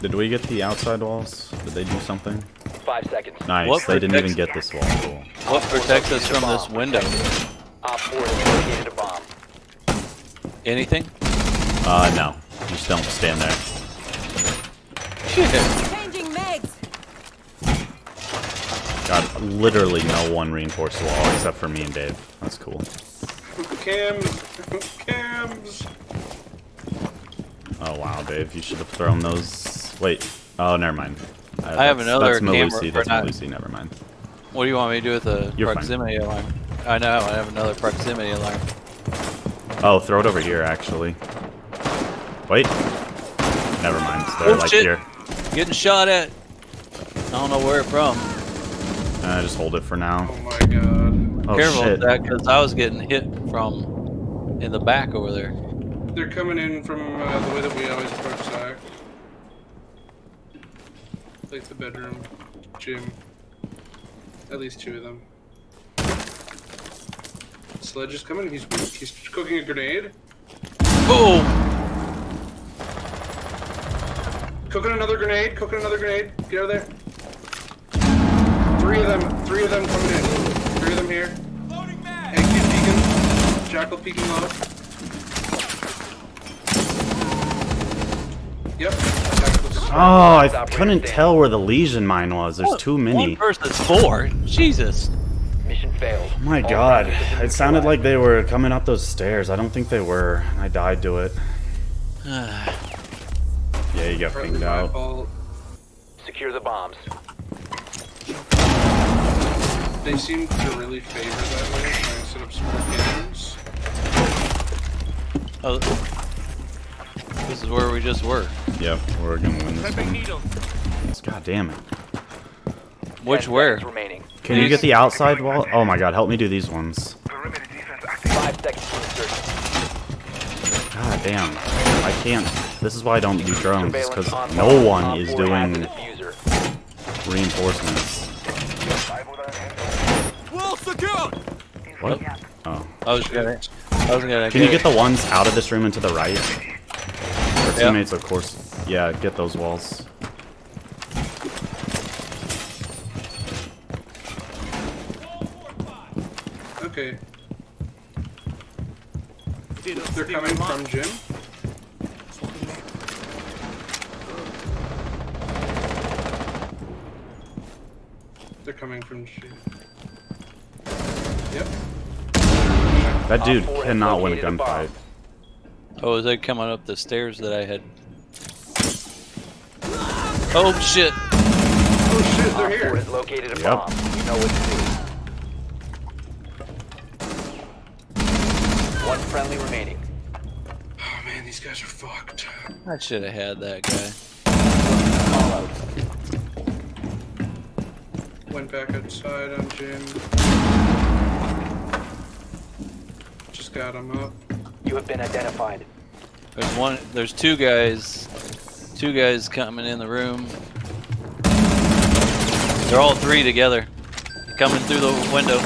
Did we get the outside walls? Did they do something? Five seconds. Nice. What they didn't even get this wall. Cool. What protects us from this window? Op 4 located a bomb. Anything? Uh, no. Just don't stand there. Shit. Changing megs. Got literally no one reinforced wall except for me and Dave. That's cool. Cams, cams. Oh wow, Dave, you should have thrown those. Wait. Oh, never mind. Uh, I have another That's camera Melusi. That's not- Melusi. Never mind. What do you want me to do with the You're fine. proximity alarm? I know, I have another proximity alarm. Oh, throw it over here, actually. Wait. Never mind. They're Oh, like shit. here. Getting shot at. I don't know where it's from. Uh, just hold it for now. Oh my god. Oh Careful shit. with that, because I was getting hit from in the back over there. They're coming in from uh, the way that we always approach Zach. Like the bedroom, gym. At least two of them. Sledge is coming. He's he's cooking a grenade. Boom! Cooking another grenade. Cooking another grenade. Get out of there. Three of them. Three of them coming in. Three of them here. Egg kid peeking. Jackal peeking low. Yep. Jackal's- Oh, I couldn't tell where the lesion mine was. There's too many. One many. versus four? Jesus. Mission failed. Oh my god. friendlies have been It sounded like they were coming up those stairs. I don't think they were. I died to it. Yeah, you got pinged out. Secure the bombs. They seem to really favor that way, trying to set up small cannons. Oh, this is where we just were. Yep, we're gonna win this one. God damn it. Which Ten where? remaining. Can you get the outside wall? Oh my god, help me do these ones. Five seconds to insertion. God damn. I can't. This is why I don't do drones, because no one is 4 has the doing reinforcements. What? Oh. I was gonna. I was gonna. Can you get the ones out of this room and to the right? Our Yeah. teammates, of course. Yeah, get those walls. Okay. They're coming from gym. They're coming from gym. Yep. That dude uh, cannot win a located a bomb. gunfight. Oh, is that coming up the stairs that I had? Oh shit! Oh shit, they're Op 4 here. has located a Yep. bomb. You know what to do. One friendly remaining. Oh man, these guys are fucked. I should have had that guy. All out. Went back outside on gym. Just got him up. You have been identified. There's one. There's two guys. Two guys coming in the room. They're all three together, coming through the window.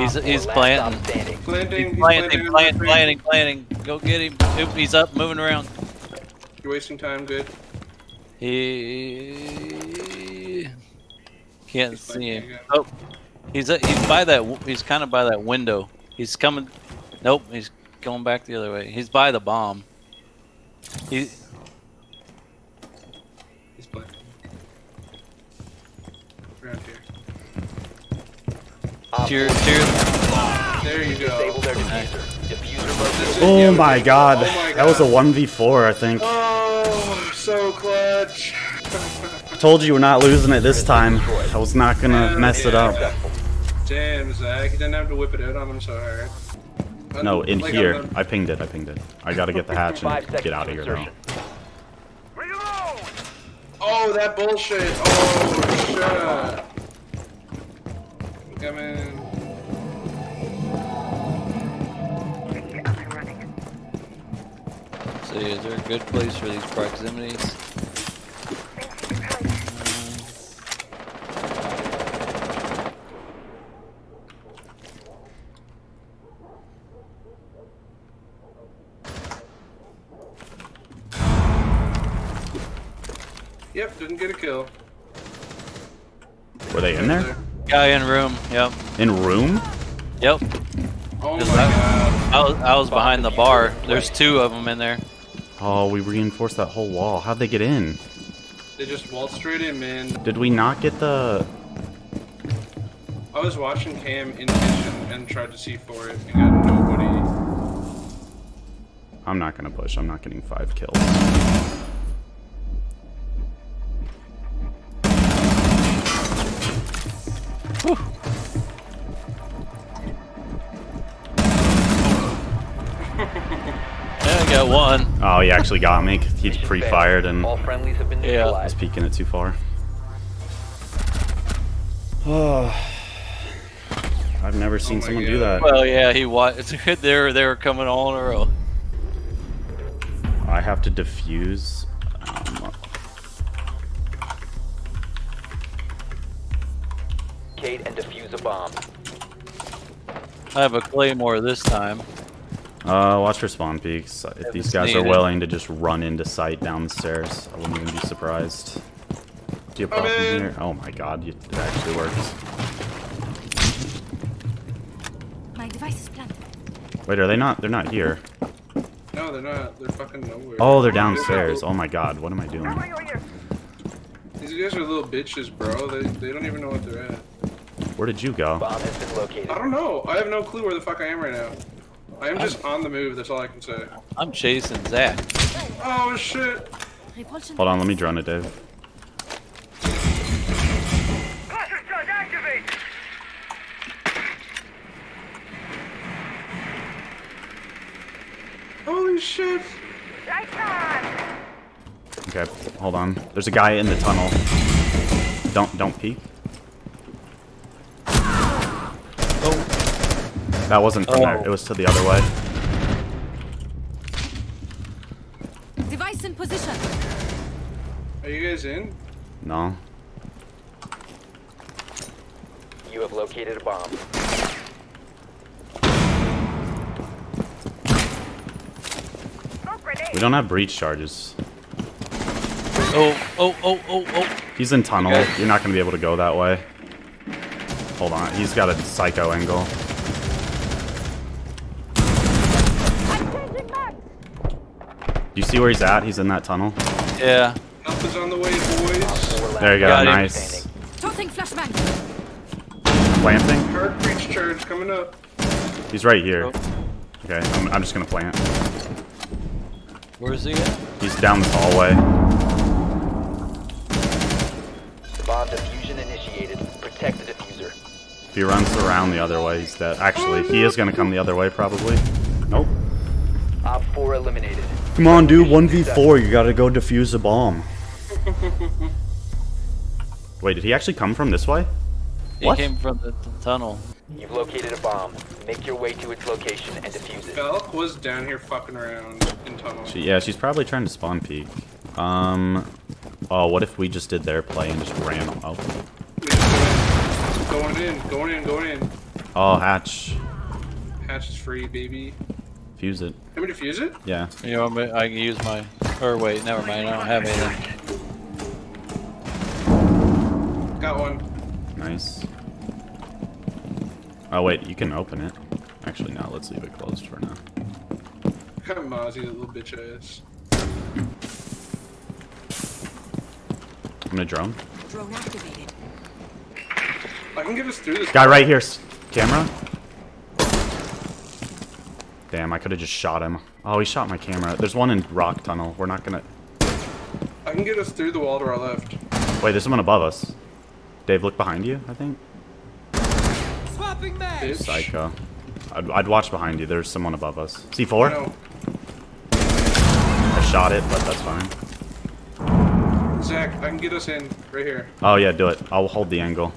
He's Op 4 he's last planting. stop standing. Planting, He's he's planting, planting, planting, planting, planting. Go get him. Oop, he's up, moving around. You're wasting time, good. He can't He's see him. Oh, he's uh, he's by that. He's kind of by that window. He's coming. Nope, he's going back the other way. He's by the bomb. He He's planting. Around here. Op to your, 4 There you go. diffuser. Diffuser located. This oh, oh my god. Oh That was a 1v4, I think. Oh, so clutch. Told you we're not losing it this time. I was not gonna mess it up. Damn, Zach, you didn't have to whip it out on him so hard. No, in Like, here. I'm the- I pinged it, I pinged it. I gotta get the hatch and get out of here now. Oh, that bullshit. Oh, shit. Come in. see, is there a good place for these proximities? Yep, didn't get a kill. Were they in there? Guy in room. Yep. In room? Yep. Oh my Just that- god. I was, I was behind the bar. There's two of them in there. Oh, we reinforced that whole wall. How'd they get in? They just waltzed straight in, man. Did we not get the... I was watching Cam in kitchen and tried to see for it and got nobody. I'm not gonna push. I'm not getting five kills. He actually got me. He Mission pre-fired and All friendlies have been Yeah. I was peeking it too far. Oh, I've never seen Oh my someone do that. Well, yeah, he was. It's good. They were they were coming all in a row. I have to defuse. Um, Locate and defuse a bomb. I have a claymore this time. Uh, watch for spawn peeks. If If these it's guys are willing to just run into sight down the stairs, I wouldn't even be surprised. Do you have a I'm problem in. here? Oh my god, it actually works. My device is planted. Wait, are they not? They're not here. No, they're not. They're fucking nowhere. Oh, they're downstairs. Oh my god, what am I doing? These guys are little bitches, bro. They, they don't even know what they're at. Where did you go? Bomb has been located. I don't know. I have no clue where the fuck I am right now. I am just on the move. That's all I can say. I'm chasing Zach. Oh shit. Hold on, let me drone it, Dave. Holy shit. Okay, hold on. There's a guy in the tunnel. Don't don't peek. That wasn't from there. Oh. It was to the other way. Device in position. Are you guys in? No. You have located a bomb. We don't have breach charges. Oh, oh, oh, oh, oh. He's in tunnel. Okay. You're not gonna be able to go that way. Hold on. He's got a psycho angle. You see where he's at? He's in that tunnel. Yeah. Help on the way, boys. There you go. Got nice. standing. Tossing flashbang. Planting? Hard breach charge coming up. He's right here. Oh. Okay, I'm, I'm just gonna plant. Where's he at? He's down this hallway. The Bomb diffusion initiated. Protect the diffuser. If he runs around the other way, he's dead. Actually, he is gonna come the other way, probably. Nope. Op 4 eliminated. Come on, dude. 1v4. You gotta go defuse a bomb. Wait, did he actually come from this way? He What? came from the, the tunnel. You've located a bomb. Make your way to its location and defuse it. Belk was down here fucking around in tunnel. She, yeah, she's probably trying to spawn peek. Um. Oh, what if we just did their play and just ran? Oh, We just Going in, going in, going in. oh, hatch. Hatch is free, baby. Fuse it. Can we defuse it? Yeah. You know, I can use my. Or wait, never mind. I don't have anything. Got one. Nice. Oh wait, you can open it. Actually, no. Let's leave it closed for now. Got Mozzie, that little bitch ass. I'm gonna drone. Drone activated. I can get us through this. Guy right here. Camera. Damn, I could have just shot him. Oh, he shot my camera. There's one in rock tunnel. We're not gonna. I can get us through the wall to our left. Wait, there's someone above us. Dave, look behind you. I think. Bitch. Psycho. I'd, I'd watch behind you. There's someone above us. I C4. know. I shot it, but that's fine. Zach, I can get us in right here. Oh yeah, do it. I'll hold the angle.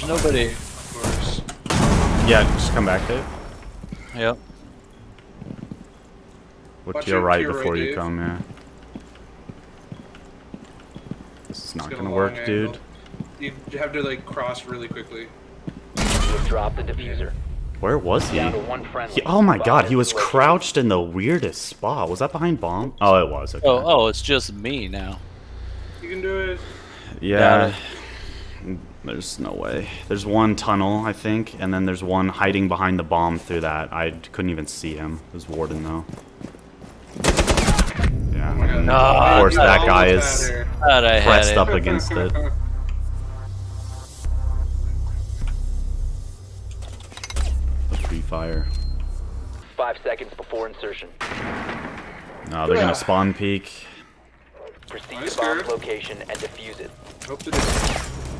There's nobody. Of course. Yeah, just come back, Dave. Yep. Look Watch to your your- right to your before right, you Dave. come, yeah. This is not got a gonna long work, angle. dude. You have to like cross really quickly. You have dropped the diffuser. Where was he? Down to one friendly. He- oh my Bomb god, he was installation. crouched in the weirdest spot. Was that behind bomb? Oh, it was. Okay. Oh, oh, it's just me now. You can do it. yeah. There's no way. There's one tunnel, I think, and then there's one hiding behind the bomb through that. I couldn't even see him. It was Warden though. Yeah. my God. Ah, of course, I that guy is had her. Thought I had pressed up against it. The free fire. Five seconds before insertion. No, they're Yeah. gonna spawn peek. Proceed Nice, to bomb's location and defuse it.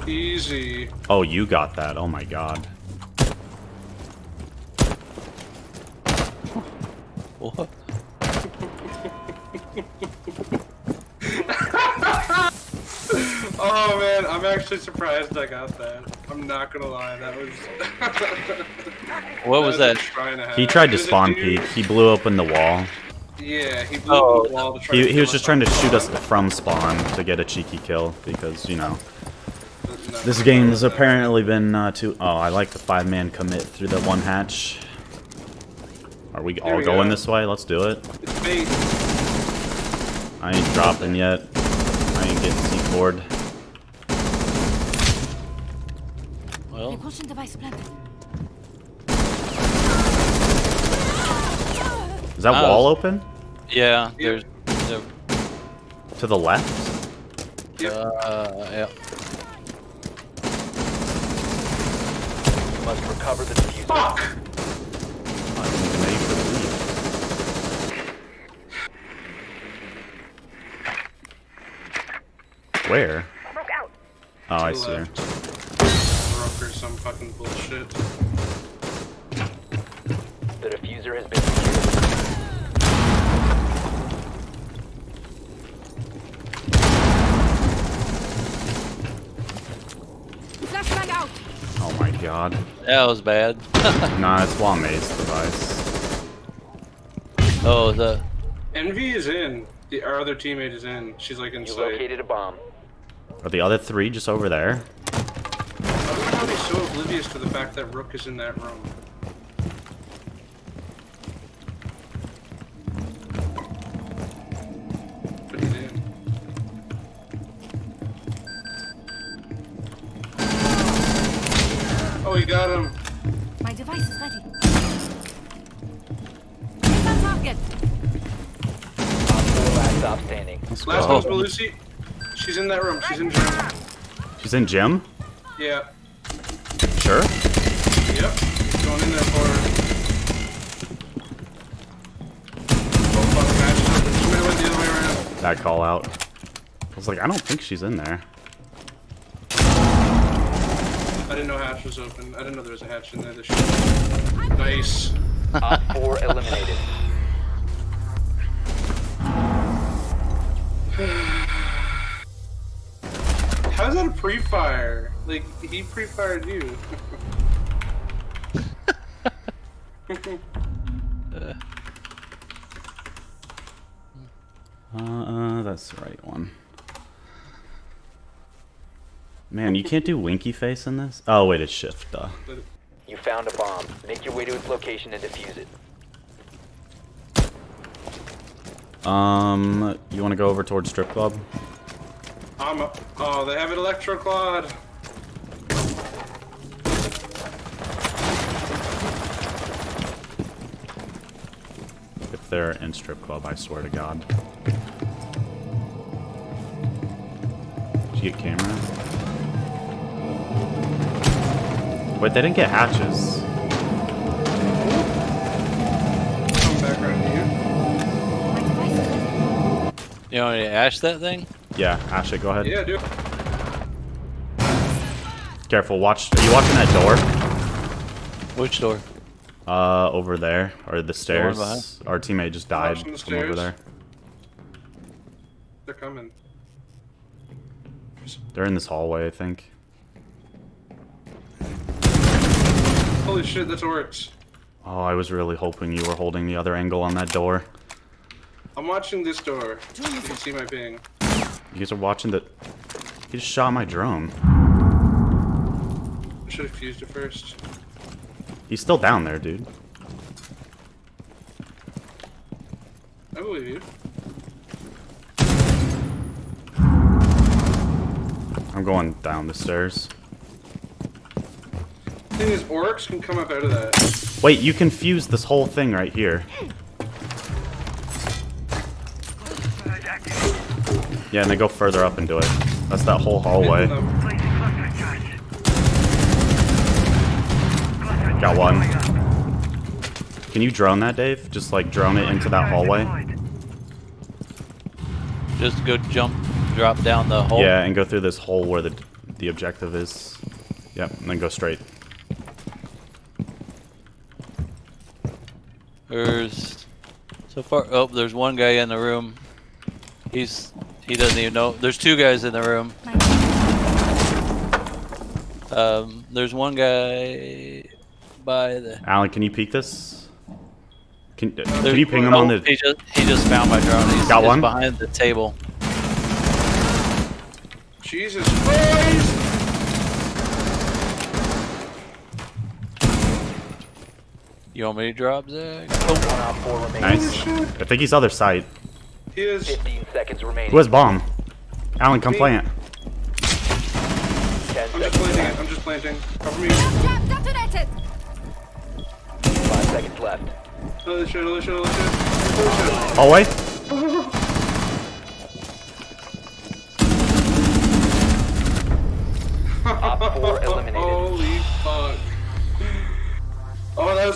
Hope that it's easy. Oh, you got that. Oh my god. What? Oh man, I'm actually surprised I got that. I'm not gonna lie, that was. What was that? that? He tried to spawn dude- peek. He blew open the wall. Yeah, he blew Oh, up the wall to try He, to he was just trying to on shoot us from spawn to get a cheeky kill because, you know, No, this game has apparently been uh, too. Oh, I like the five man commit through the one hatch. Are we all we going go. this way? Let's do it. I ain't dropping yet. I ain't getting C4'd. Well, Repulsion device planted. Is that Oh. wall open? yeah, Yeah. there's, there, To the left? Yep. uh, yeah. Must recover the diffuser. Fuck! I didn't even know you could leave. Where? Oh, I To the see her. Rook or some fucking bullshit. The diffuser has been secured. God. That was bad. Nah, it's Wamai's device. oh, the Envy is in. The, our other teammate is in. She's like in You sight. located a bomb. Are the other three just over there? I don't know how he's so oblivious to the fact that Rook is in that room. He got him. My device is ready. Hit on target. Last stop standing. Let's Last go. one's Melusi. She's in that room. She's in gym. She's in gym? Yeah. Sure. Yep. Going in there for her. Oh, fuck. Match up. She might have went the other way around. That call out. I was like, I don't think she's in there. Didn't know hatch was open. I didn't know there was a hatch in there. This shit. Nice. Op 4 eliminated. How's that a pre-fire? Like he pre-fired you. Uh, uh, that's the right one. Man, you can't do winky face in this? Oh, wait, it's shift, duh. You found a bomb. Make your way to its location and defuse it. Um, you want to go over towards strip club? I'm a, oh, they have an electro clawed. If they're in strip club, I swear to God. Did you get camera? Wait, they didn't get hatches. Come back right to you. My device is ready. you want me to ash that thing? Yeah, Asha, go ahead. Yeah, dude. Careful, watch. Are you watching that door? Which door? Uh, over there, or the stairs. behind? Our teammate just died Watching the from over there. They're coming. They're in this hallway, I think. Holy shit, that's works. Oh, I was really hoping you were holding the other angle on that door. I'm watching this door. You can see my ping. You guys are watching the. He just shot my drone. I should have fused it first. He's still down there, dude. I believe you. I'm going down the stairs. Thing is, orcs can come up out of that. Wait, you confused this whole thing right here. Yeah, and they go further up into it. That's that whole hallway. Got one. Can you drone that, Dave? Just like drone it into that hallway? Just go jump, drop down the hole. Yeah, and go through this hole where the the objective is. Yep, and then go straight. There's so far. Oh, there's one guy in the room. He's he doesn't even know. There's two guys in the room. Um, there's one guy by the. Alan, can you peek this? Can, can you ping him on oh, the? He just he just found my drone. He's, Got he's one? behind the table. Jesus Christ! You want me to drop Zach? One op four remaining. Nice. I think he's other side. He is. 15 seconds remaining. Who has bomb? Alan, come Me. plant. I'm just planting it. I'm just planting. Cover me. Trap detonated! 5 seconds left. Holy shit, holy shit, holy shit. Holy shit. Hallway?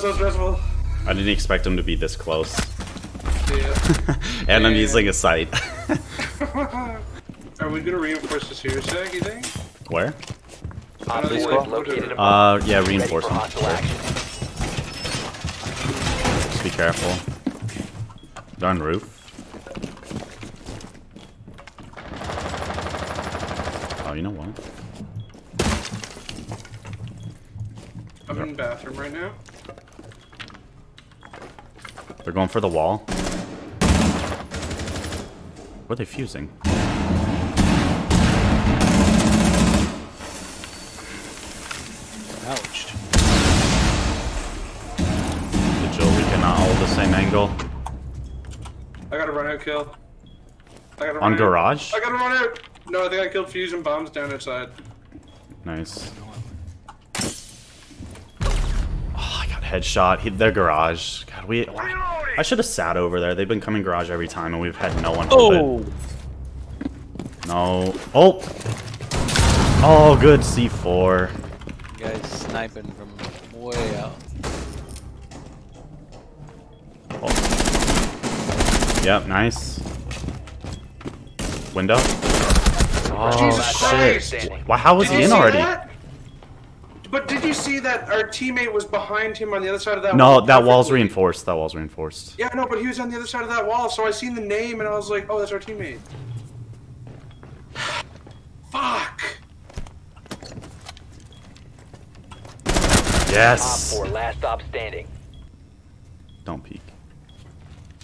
So stressful. I didn't expect him to be this close. Yeah. And I'm using a sight. Are we gonna reinforce this here, Zach, you think? Where? Op Another 4 one. located a Uh, yeah, ready for reinforcement. Just be careful. They're roof. Oh, you know what? I'm in the bathroom right now. They're going for the wall. What are they fusing? Ouch. Digital, we cannot hold the same angle. I got a run out kill. I gotta run On out. garage? I got a run out! No, I think I killed fusion bombs down outside. Nice. Headshot. Hit their garage. God, we. I should have sat over there. They've been coming garage every time, and we've had no one hold Oh, it. No. Oh. Oh, good C4. guys sniping from way out. Oh. Yep, nice. Window. Oh Jesus shit! Why? Wow, how was Did he in see already? That? But did you see that our teammate was behind him on the other side of that No, wall? No, that wall's reinforced. That wall's reinforced. Yeah, no, but he was on the other side of that wall, so I seen the name and I was like, oh, that's our teammate. Fuck! Op Yes. 4 last stop standing. Don't peek.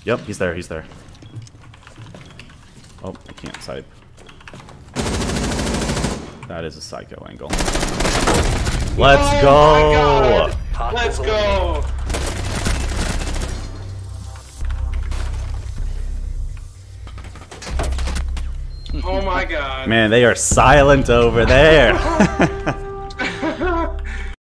Yep, he's there. He's there. Oh, I can't sight. That is a psycho angle. Let's Oh go! Let's go! Oh my god. Man, they are silent over there.